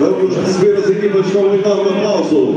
Vamos receber as equipas com um enorme aplauso.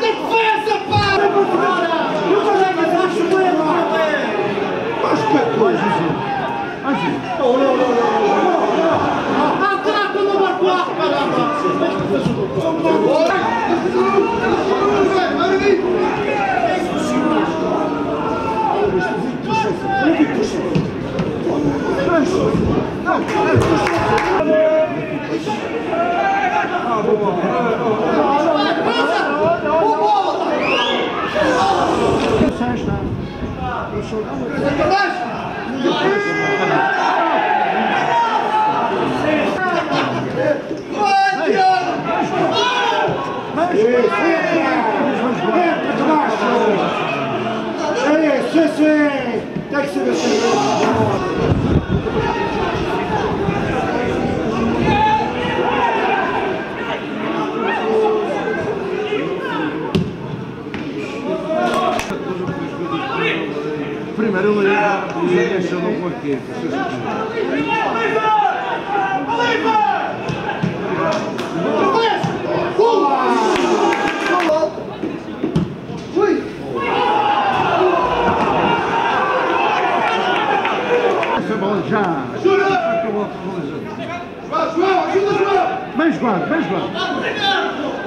defesa, pá! E o colega está chovendo, Ah, caraca, não marcou, caramba! Primeiro ele ia deixando com bola já. Acabou a finalização. Bem jogado, bem jogado.